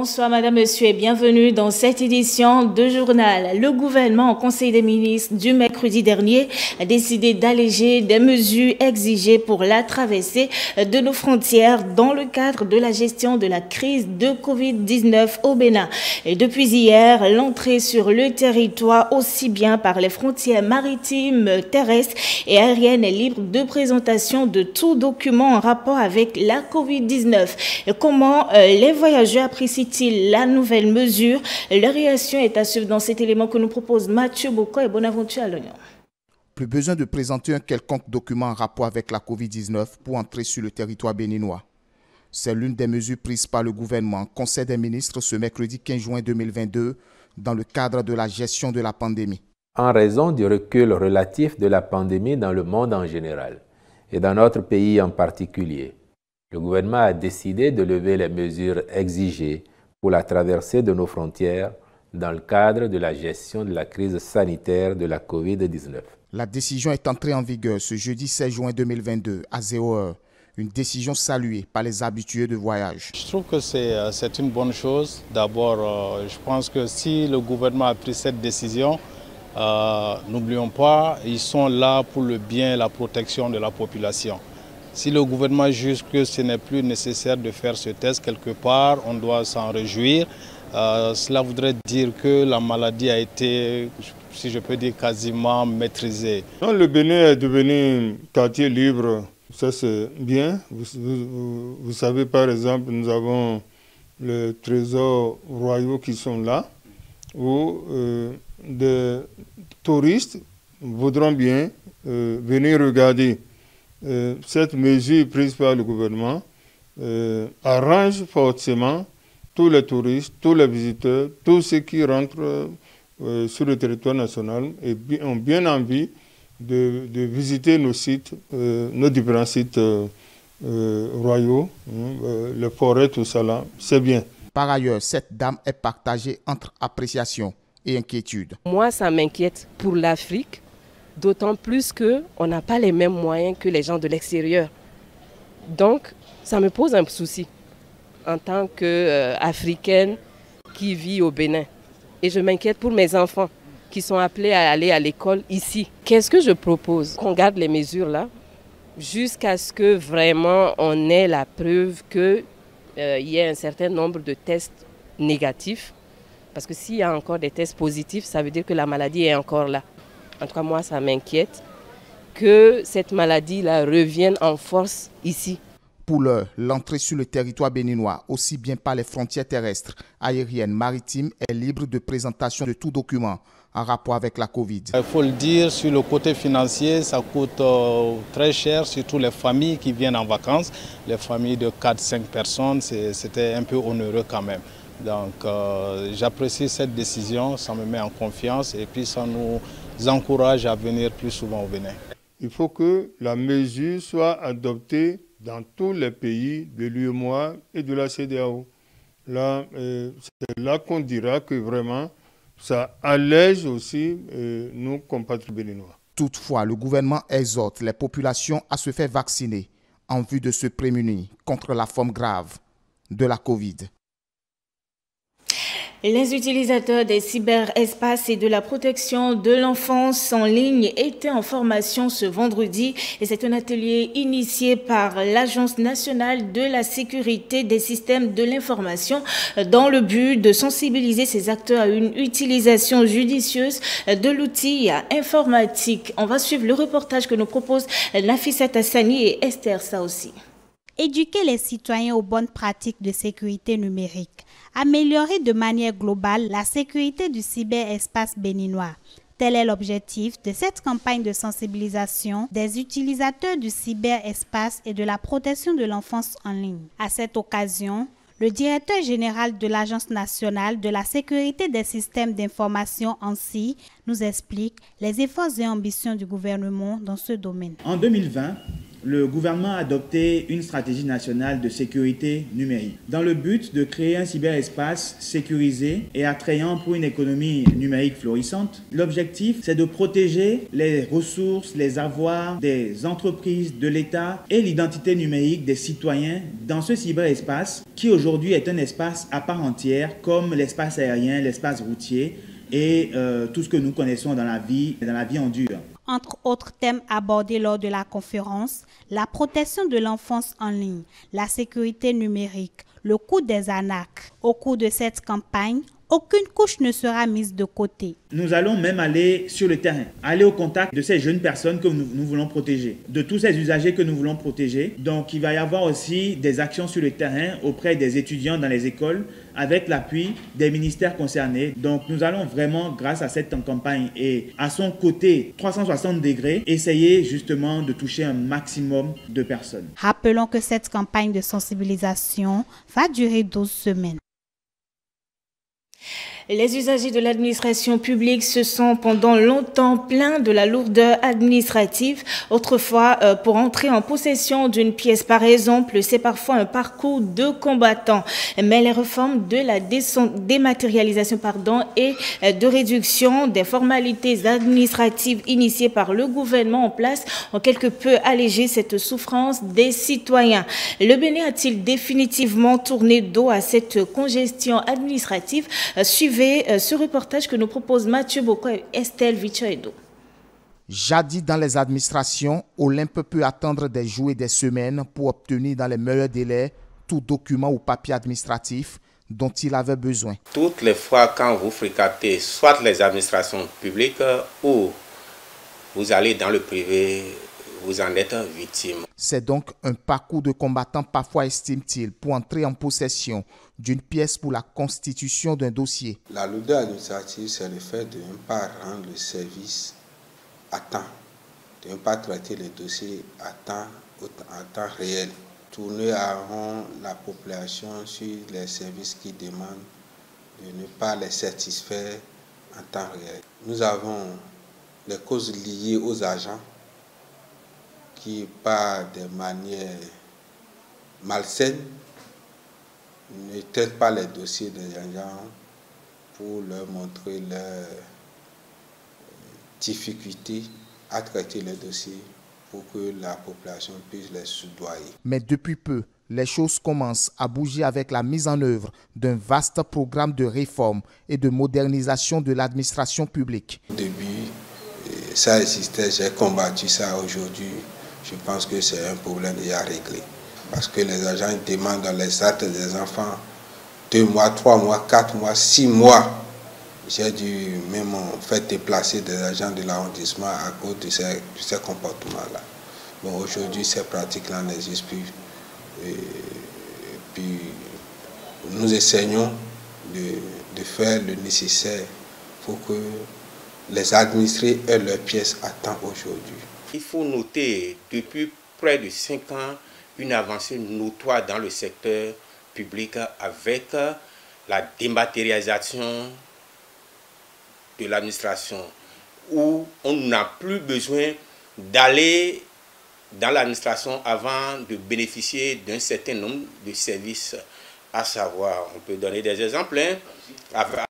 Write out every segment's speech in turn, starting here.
Bonsoir Madame, Monsieur et bienvenue dans cette édition de journal. Le gouvernement, au Conseil des ministres du mercredi dernier, a décidé d'alléger des mesures exigées pour la traversée de nos frontières dans le cadre de la gestion de la crise de Covid-19 au Bénin. Et depuis hier, l'entrée sur le territoire, aussi bien par les frontières maritimes, terrestres et aériennes, est libre de présentation de tout document en rapport avec la Covid-19. Comment euh, les voyageurs apprécient la nouvelle mesure La réaction est à suivre dans cet élément que nous propose Mathieu Boko et Bonaventure à l'Oignon. Plus besoin de présenter un quelconque document en rapport avec la COVID-19 pour entrer sur le territoire béninois. C'est l'une des mesures prises par le gouvernement Conseil des ministres ce mercredi 15 juin 2022 dans le cadre de la gestion de la pandémie. En raison du recul relatif de la pandémie dans le monde en général et dans notre pays en particulier, le gouvernement a décidé de lever les mesures exigées pour la traversée de nos frontières dans le cadre de la gestion de la crise sanitaire de la COVID-19. La décision est entrée en vigueur ce jeudi 16 juin 2022 à 0 heure. Une décision saluée par les habitués de voyage. Je trouve que c'est euh, une bonne chose. D'abord, euh, je pense que si le gouvernement a pris cette décision, euh, n'oublions pas, ils sont là pour le bien et la protection de la population. Si le gouvernement juge que ce n'est plus nécessaire de faire ce test quelque part, on doit s'en réjouir. Euh, cela voudrait dire que la maladie a été, si je peux dire, quasiment maîtrisée. le Bénin est devenu quartier libre. Ça, c'est bien. Vous, savez, par exemple, nous avons le trésor royaux qui sont là, où euh, des touristes voudront bien euh, venir regarder euh, cette mesure prise par le gouvernement euh, arrange forcément tous les touristes, tous les visiteurs, tous ceux qui rentrent euh, sur le territoire national et ont bien envie de, visiter nos sites, nos différents sites royaux, hein, les forêts, tout ça là, c'est bien. Par ailleurs, cette dame est partagée entre appréciation et inquiétude. Moi, ça m'inquiète pour l'Afrique D'autant plus qu'on n'a pas les mêmes moyens que les gens de l'extérieur. Donc, ça me pose un souci en tant qu'Africaine qui vit au Bénin. Et je m'inquiète pour mes enfants qui sont appelés à aller à l'école ici. Qu'est-ce que je propose? Qu'on garde les mesures là jusqu'à ce que vraiment on ait la preuve qu'il euh, y ait un certain nombre de tests négatifs. Parce que s'il y a encore des tests positifs, ça veut dire que la maladie est encore là en tout cas moi ça m'inquiète, que cette maladie-là revienne en force ici. Pour l'heure, l'entrée sur le territoire béninois, aussi bien par les frontières terrestres, aériennes, maritimes, est libre de présentation de tout document en rapport avec la Covid. Il faut le dire, sur le côté financier, ça coûte euh, très cher, surtout les familles qui viennent en vacances. Les familles de 4-5 personnes, c'était un peu onéreux quand même. Donc euh, j'apprécie cette décision, ça me met en confiance et puis ça nous encourage à venir plus souvent au Bénin. Il faut que la mesure soit adoptée dans tous les pays de l'UEMOA et de la CDAO. Là, euh, c'est là qu'on dira que vraiment, ça allège aussi euh, nos compatriotes béninois. Toutefois, le gouvernement exhorte les populations à se faire vacciner en vue de se prémunir contre la forme grave de la COVID. Les utilisateurs des cyberespaces et de la protection de l'enfance en ligne étaient en formation ce vendredi et c'est un atelier initié par l'Agence nationale de la sécurité des systèmes de l'information dans le but de sensibiliser ces acteurs à une utilisation judicieuse de l'outil informatique. On va suivre le reportage que nous proposent Nafissa Tassani et Esther Saossi. Éduquer les citoyens aux bonnes pratiques de sécurité numérique améliorer de manière globale la sécurité du cyberespace béninois. Tel est l'objectif de cette campagne de sensibilisation des utilisateurs du cyberespace et de la protection de l'enfance en ligne. À cette occasion, le directeur général de l'Agence nationale de la sécurité des systèmes d'information ANSI nous explique les efforts et ambitions du gouvernement dans ce domaine. En 2020, le gouvernement a adopté une stratégie nationale de sécurité numérique dans le but de créer un cyberespace sécurisé et attrayant pour une économie numérique florissante. L'objectif, c'est de protéger les ressources, les avoirs des entreprises, de l'État et l'identité numérique des citoyens dans ce cyberespace qui aujourd'hui est un espace à part entière comme l'espace aérien, l'espace routier et euh, tout ce que nous connaissons dans la vie, dans la vie en dur. Entre autres thèmes abordés lors de la conférence, la protection de l'enfance en ligne, la sécurité numérique, le coût des ANAC. Au cours de cette campagne, aucune couche ne sera mise de côté. Nous allons même aller sur le terrain, aller au contact de ces jeunes personnes que nous, voulons protéger, de tous ces usagers que nous voulons protéger. Donc il va y avoir aussi des actions sur le terrain auprès des étudiants dans les écoles avec l'appui des ministères concernés. Donc nous allons vraiment, grâce à cette campagne et à son côté 360 degrés, essayer justement de toucher un maximum de personnes. Rappelons que cette campagne de sensibilisation va durer 12 semaines. Les usagers de l'administration publique se sont pendant longtemps plaints de la lourdeur administrative. Autrefois, euh, pour entrer en possession d'une pièce, par exemple, c'est parfois un parcours de combattants. Mais les réformes de la dématérialisation pardon, et euh, de réduction des formalités administratives initiées par le gouvernement en place ont quelque peu allégé cette souffrance des citoyens. Le Bénin a-t-il définitivement tourné dos à cette congestion administrative euh, euh, ce reportage que nous propose Mathieu Boko et Estelle Vichoedo. Jadis dans les administrations, Olympe peut attendre des jours et des semaines pour obtenir dans les meilleurs délais tout document ou papier administratif dont il avait besoin. Toutes les fois quand vous fréquentez soit les administrations publiques ou vous allez dans le privé, vous en êtes victime. C'est donc un parcours de combattant parfois estime-t-il pour entrer en possession d'une pièce pour la constitution d'un dossier. La lourdeur administrative, c'est le fait de ne pas rendre le service à temps, de ne pas traiter les dossiers à temps, à temps réel. Tourner à rond la population sur les services qui demandent de ne pas les satisfaire en temps réel. Nous avons les causes liées aux agents qui, par des manières malsaines, ne traitent pas les dossiers des gens pour leur montrer leurs difficultés à traiter les dossiers pour que la population puisse les soudoyer. Mais depuis peu, les choses commencent à bouger avec la mise en œuvre d'un vaste programme de réforme et de modernisation de l'administration publique. Au début, ça existait, j'ai combattu ça aujourd'hui. Je pense que c'est un problème déjà réglé parce que les agents demandent dans les actes des enfants deux mois, trois mois, quatre mois, six mois. J'ai dû même faire déplacer des agents de l'arrondissement à cause de ces, comportements-là. Bon, aujourd'hui, ces pratiques-là n'existent plus. Et, puis, nous essayons de, de, faire le nécessaire pour que les administrés aient leurs pièces à temps aujourd'hui. Il faut noter, depuis près de cinq ans, une avancée notoire dans le secteur public avec la dématérialisation de l'administration, où on n'a plus besoin d'aller dans l'administration avant de bénéficier d'un certain nombre de services, à savoir, on peut donner des exemples, hein,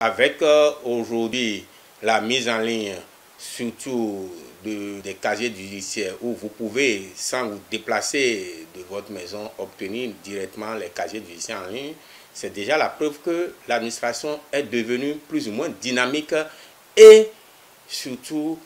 avec euh, aujourd'hui la mise en ligne, surtout des casiers judiciaires où vous pouvez, sans vous déplacer de votre maison, obtenir directement les casiers judiciaires en ligne, c'est déjà la preuve que l'administration est devenue plus ou moins dynamique et surtout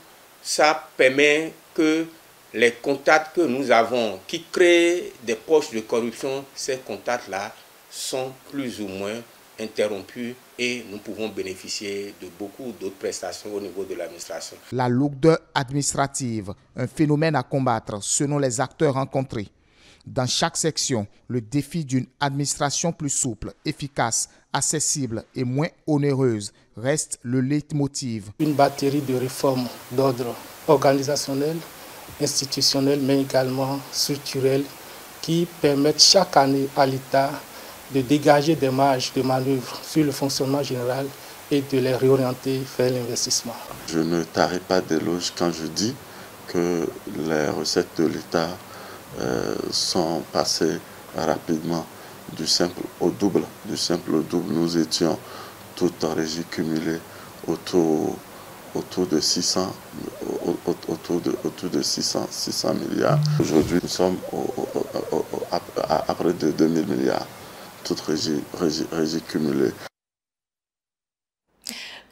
ça permet que les contacts que nous avons qui créent des poches de corruption, ces contacts-là sont plus ou moins interrompus et nous pouvons bénéficier de beaucoup d'autres prestations au niveau de l'administration. La lourdeur administrative, un phénomène à combattre selon les acteurs rencontrés. Dans chaque section, le défi d'une administration plus souple, efficace, accessible et moins onéreuse reste le leitmotiv. Une batterie de réformes d'ordre organisationnel, institutionnel, mais également structurel qui permettent chaque année à l'État de dégager des marges de manœuvre sur le fonctionnement général et de les réorienter vers l'investissement. Je ne tarie pas d'éloge quand je dis que les recettes de l'État sont passés rapidement du simple au double. Du simple au double, nous étions tout en régie cumulée autour, autour de 600, autour de, autour de 600, 600 milliards. Aujourd'hui, nous sommes à, près de 2000 milliards, toute régie, régie, cumulée.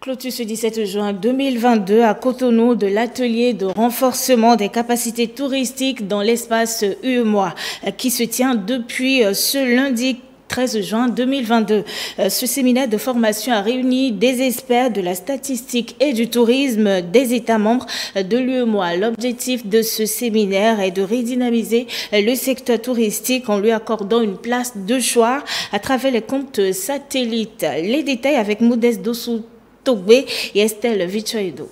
Clôture ce 17 juin 2022 à Cotonou de l'atelier de renforcement des capacités touristiques dans l'espace UEMOA qui se tient depuis ce lundi 13 juin 2022. Euh, ce séminaire de formation a réuni des experts de la statistique et du tourisme des États membres de l'UEMOA. L'objectif de ce séminaire est de redynamiser le secteur touristique en lui accordant une place de choix à travers les comptes satellites. Les détails avec Modeste Dossou Togbe et Estelle Vichoedo.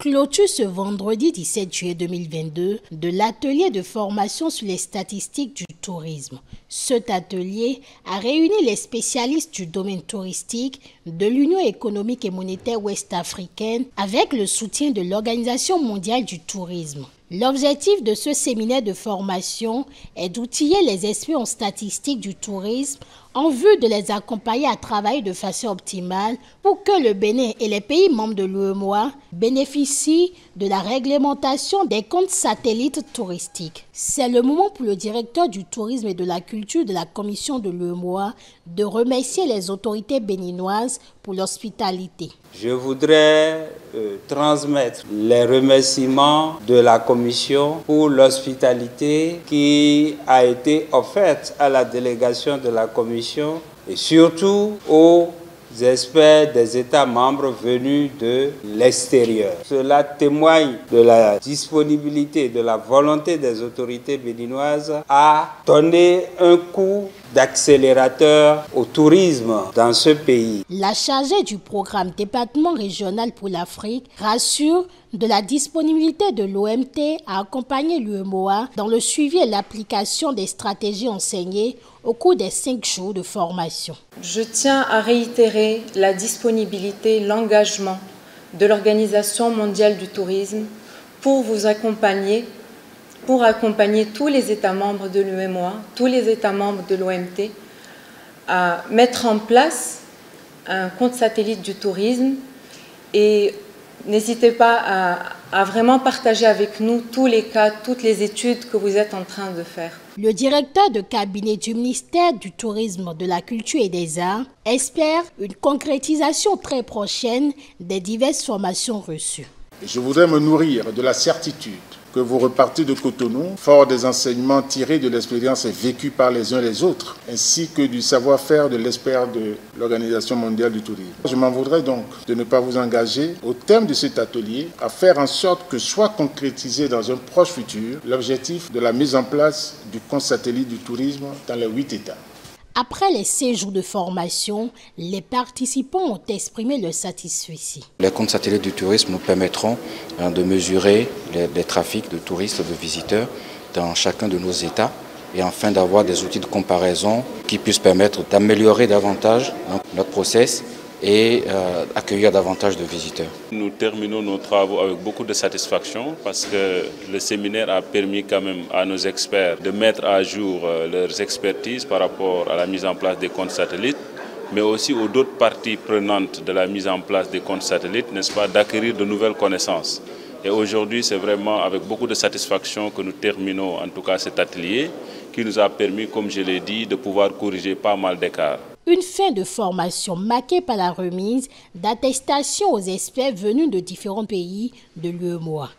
Clôture ce vendredi 17 juillet 2022 de l'atelier de formation sur les statistiques du tourisme. Cet atelier a réuni les spécialistes du domaine touristique de l'Union économique et monétaire ouest-africaine avec le soutien de l'Organisation mondiale du tourisme. L'objectif de ce séminaire de formation est d'outiller les experts en statistiques du tourisme en vue de les accompagner à travailler de façon optimale pour que le Bénin et les pays membres de l'UEMOA bénéficient de la réglementation des comptes satellites touristiques. C'est le moment pour le directeur du tourisme et de la culture de la commission de l'UEMOA de remercier les autorités béninoises pour l'hospitalité. Je voudrais euh, transmettre les remerciements de la commission pour l'hospitalité qui a été offerte à la délégation de la commission et surtout aux experts des États membres venus de l'extérieur. Cela témoigne de la disponibilité, de la volonté des autorités béninoises à donner un coup d'accélérateur au tourisme dans ce pays. La chargée du programme département régional pour l'Afrique rassure de la disponibilité de l'OMT à accompagner l'UMOA dans le suivi et l'application des stratégies enseignées au cours des cinq jours de formation. Je tiens à réitérer la disponibilité, l'engagement de l'Organisation mondiale du tourisme pour vous accompagner pour accompagner tous les États membres de l'UMOA, tous les États membres de l'OMT, à mettre en place un compte satellite du tourisme et n'hésitez pas à, à, vraiment partager avec nous tous les cas, toutes les études que vous êtes en train de faire. Le directeur de cabinet du ministère du Tourisme, de la Culture et des Arts espère une concrétisation très prochaine des diverses formations reçues. Je voudrais me nourrir de la certitude que vous repartez de Cotonou, fort des enseignements tirés de l'expérience vécue par les uns les autres, ainsi que du savoir-faire de l'expert de l'Organisation mondiale du tourisme. Je m'en voudrais donc de ne pas vous engager au terme de cet atelier à faire en sorte que soit concrétisé dans un proche futur l'objectif de la mise en place du compte satellite du tourisme dans les huit États. Après les séjours de formation, les participants ont exprimé leur satisfaction. Les comptes satellites du tourisme nous permettront hein, de mesurer les, trafics de touristes, de visiteurs dans chacun de nos États et enfin d'avoir des outils de comparaison qui puissent permettre d'améliorer davantage notre process et euh, accueillir davantage de visiteurs. Nous terminons nos travaux avec beaucoup de satisfaction parce que le séminaire a permis quand même à nos experts de mettre à jour euh, leurs expertises par rapport à la mise en place des comptes satellites mais aussi aux autres parties prenantes de la mise en place des comptes satellites, n'est-ce pas, d'acquérir de nouvelles connaissances. Et aujourd'hui, c'est vraiment avec beaucoup de satisfaction que nous terminons en tout cas cet atelier qui nous a permis, comme je l'ai dit, de pouvoir corriger pas mal d'écarts une fin de formation marquée par la remise d'attestations aux experts venus de différents pays de l'UEMOA.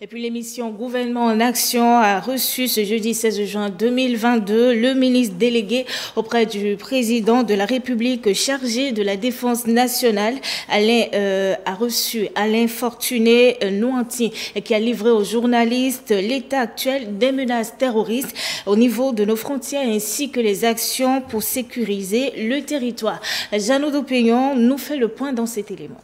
Et puis l'émission Gouvernement en action a reçu ce jeudi 16 juin 2022 le ministre délégué auprès du président de la République chargé de la défense nationale. Alain euh, a reçu Alain Fortuné euh, Nouanti qui a livré aux journalistes l'état actuel des menaces terroristes au niveau de nos frontières ainsi que les actions pour sécuriser le territoire. Jeannot Dopignon nous fait le point dans cet élément.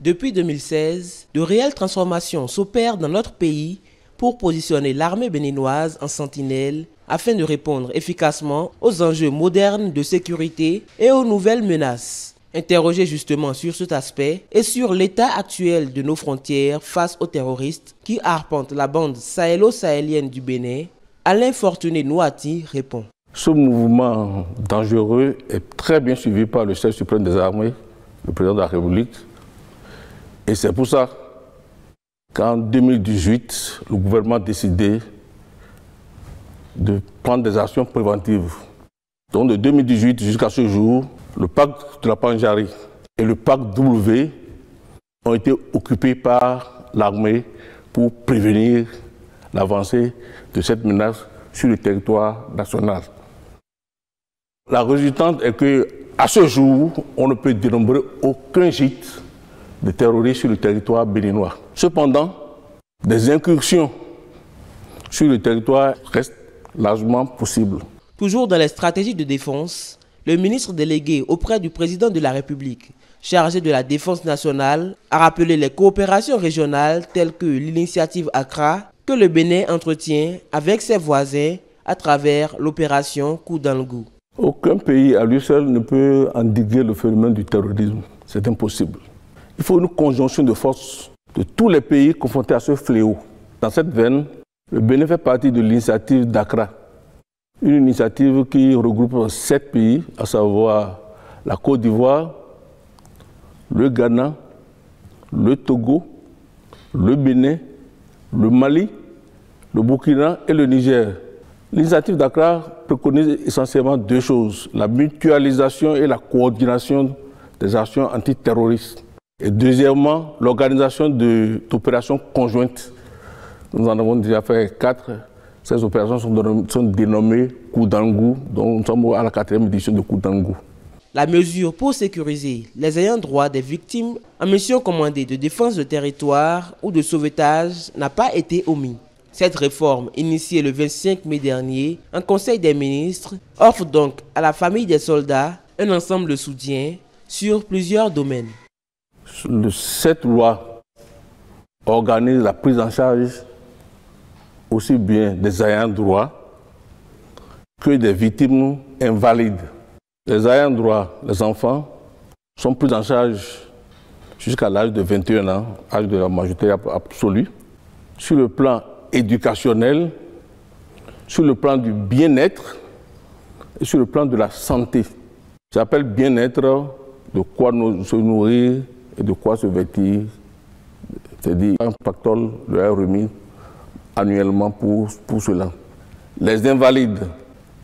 Depuis 2016, de réelles transformations s'opèrent dans notre pays pour positionner l'armée béninoise en sentinelle afin de répondre efficacement aux enjeux modernes de sécurité et aux nouvelles menaces. Interrogé justement sur cet aspect et sur l'état actuel de nos frontières face aux terroristes qui arpentent la bande sahélo-sahélienne du Bénin, Alain Fortuné Nouati répond. Ce mouvement dangereux est très bien suivi par le chef suprême des armées, le président de la République. Et c'est pour ça qu'en 2018, le gouvernement a décidé de prendre des actions préventives. Donc de 2018 jusqu'à ce jour, le pacte de la Panjari et le pacte W ont été occupés par l'armée pour prévenir l'avancée de cette menace sur le territoire national. La résultante est que, à ce jour, on ne peut dénombrer aucun gîte de terroristes sur le territoire béninois. Cependant, des incursions sur le territoire restent largement possibles. Toujours dans les stratégies de défense, le ministre délégué auprès du président de la République, chargé de la défense nationale, a rappelé les coopérations régionales telles que l'initiative Accra que le Bénin entretient avec ses voisins à travers l'opération Koudangu. Aucun pays à lui seul ne peut endiguer le phénomène du terrorisme. C'est impossible. Il faut une conjonction de forces de tous les pays confrontés à ce fléau. Dans cette veine, le Bénin fait partie de l'initiative d'Accra, une initiative qui regroupe sept pays, à savoir la Côte d'Ivoire, le Ghana, le Togo, le Bénin, le Mali, le Burkina et le Niger. L'initiative Dakar préconise essentiellement deux choses, la mutualisation et la coordination des actions antiterroristes. Et deuxièmement, l'organisation d'opérations conjointes. Nous en avons déjà fait quatre ces opérations sont, dénommées Koudangu, donc nous sommes à la quatrième édition de Koudangu. La mesure pour sécuriser les ayants droit des victimes en mission commandée de défense de territoire ou de sauvetage n'a pas été omise. Cette réforme, initiée le 25 mai dernier en Conseil des ministres, offre donc à la famille des soldats un ensemble de soutien sur plusieurs domaines. Cette loi organise la prise en charge aussi bien des ayants droit que des victimes invalides. Les ayants droit, les enfants, sont pris en charge jusqu'à l'âge de 21 ans, âge de la majorité absolue. Sur le plan éducationnel, sur le plan du bien-être et sur le plan de la santé. J'appelle bien-être de quoi nous se nourrir de quoi se vêtir. C'est-à-dire un pactole le RMI annuellement pour, pour cela. Les invalides,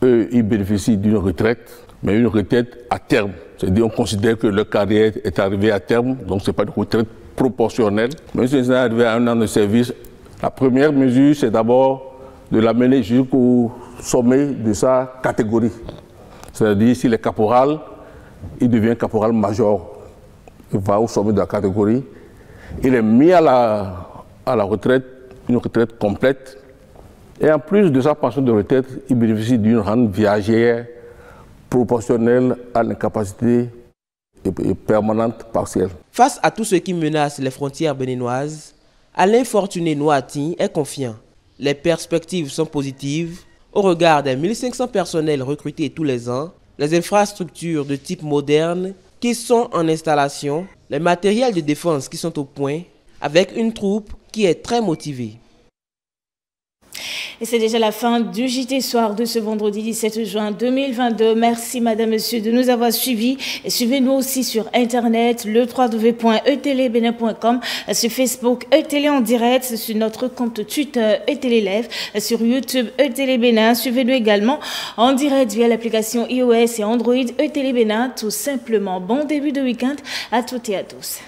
eux, ils bénéficient d'une retraite, mais une retraite à terme. C'est-à-dire qu'on considère que leur carrière est arrivée à terme, donc ce n'est pas une retraite proportionnelle. Mais si ils sont arrivés à un an de service, la première mesure, c'est d'abord de l'amener jusqu'au sommet de sa catégorie. C'est-à-dire, s'il est caporal, il devient caporal major. Il va au sommet de la catégorie. Il est mis à la, à la retraite une retraite complète. Et en plus de sa pension de retraite, il bénéficie d'une rente viagère proportionnelle à l'incapacité permanente partielle. Face à tout ce qui menace les frontières béninoises, Alain Fortuné Noati est confiant. Les perspectives sont positives au regard des 1500 personnels recrutés tous les ans, les infrastructures de type moderne qui sont en installation, les matériels de défense qui sont au point, avec une troupe qui est très motivé. Et c'est déjà la fin du JT Soir de ce vendredi 17 juin 2022. Merci, madame, monsieur, de nous avoir suivis. Suivez-nous aussi sur Internet, le www.etélébenin.com, sur Facebook, eTélé en direct, sur notre compte Twitter, eTélélève, sur YouTube, eTélébénin. Suivez-nous également en direct via l'application iOS et Android, eTélébénin, tout simplement. Bon début de week-end à toutes et à tous.